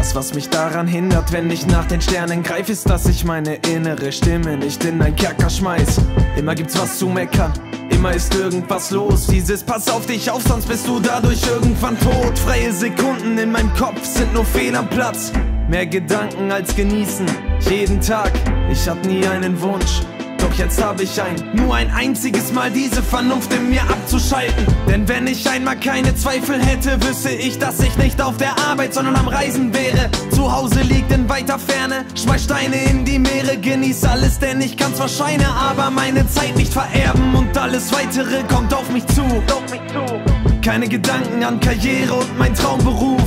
Das, was mich daran hindert, wenn ich nach den Sternen greife, ist, dass ich meine innere Stimme nicht in ein Kerker schmeiß. Immer gibt's was zu meckern, immer ist irgendwas los. Dieses Pass auf dich auf, sonst bist du dadurch irgendwann tot. Freie Sekunden in meinem Kopf sind nur fehl am Platz. Mehr Gedanken als genießen, jeden Tag. Ich hab nie einen Wunsch, doch jetzt hab ich ein, nur ein einziges Mal diese Vernunft in mir abzuschalten. Denn wenn ich einmal keine Zweifel hätte, wüsste ich, dass ich nicht auf der Arbeit, sondern am Reisen wäre. Zu Hause liegt in weiter Ferne, schmeiß Steine in die Meere, genieß alles, denn ich kann zwar Scheine, aber meine Zeit nicht vererben und alles weitere kommt auf mich zu. Auf mich zu. Keine Gedanken an Karriere und mein Traumberuf.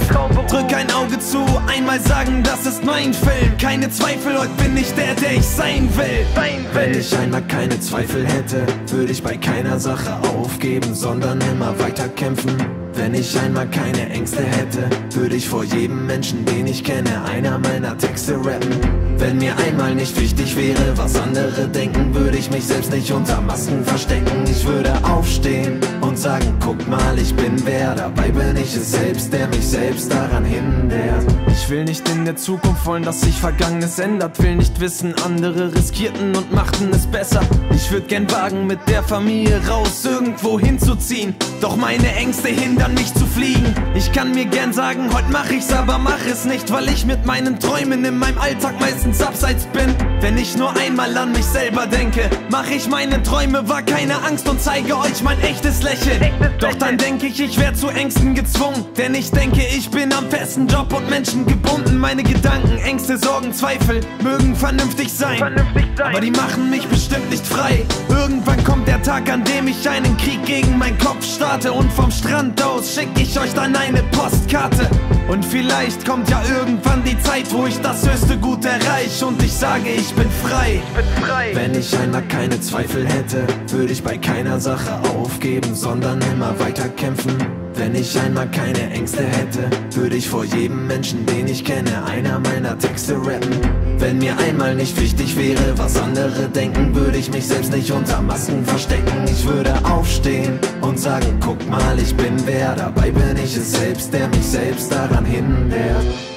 Drück ein Auge zu, einmal sagen, das ist mein Film. Keine Zweifel, heute bin ich der, der ich sein will. Wenn ich einmal keine Zweifel hätte, würde ich bei keiner Sache aufgeben, sondern immer weiter kämpfen. Wenn ich einmal keine Ängste hätte, würde ich vor jedem Menschen, den ich kenne, einer meiner Texte rappen. Wenn mir einmal nicht wichtig wäre, was andere denken, würde ich mich selbst nicht unter Masken verstecken. Ich würde aufstehen und sagen, guck mal, ich bin wer. Dabei bin ich es selbst, der mich selbst daran hindert. Ich will nicht in der Zukunft wollen, dass sich Vergangenes ändert. Will nicht wissen, andere riskierten und machten es besser. Ich würde gern wagen, mit der Familie raus irgendwo hinzuziehen. Doch meine Ängste hindern mich zu fliegen. Ich kann mir gern sagen, heute mach ich's, aber mach es nicht, weil ich mit meinen Träumen in meinem Alltag meistens abseits bin. Wenn ich nur einmal an mich selber denke, mach ich meine Träume, war keine Angst und zeige euch mein echtes Lächeln. Doch dann denke ich, ich wär zu Ängsten gezwungen. Denn ich denke, ich bin am festen Job und Menschen gebunden. Meine Gedanken, Ängste, Sorgen, Zweifel mögen vernünftig sein. Aber die machen mich bestimmt nicht frei. Irgendwann kommt der Tag, an dem ich einen Krieg gegen meinen Kopf starte. Und vom Strand aus schick ich euch dann eine Postkarte. Und vielleicht kommt ja irgendwann die Zeit, wo ich das höchste Gut erreiche und ich sage, ich bin frei. Ich bin frei. Wenn ich einmal keine Zweifel hätte, würde ich bei keiner Sache aufgeben, sondern immer weiter kämpfen. Wenn ich einmal keine Ängste hätte, würde ich vor jedem Menschen, den ich kenne, einer meiner Texte rappen. Wenn mir einmal nicht wichtig wäre, was andere denken, würde ich mich selbst nicht unter Masken verstecken. Ich würde aufstehen und sagen, guck mal, ich bin wer. Dabei bin ich es selbst, der mich selbst daran hindert.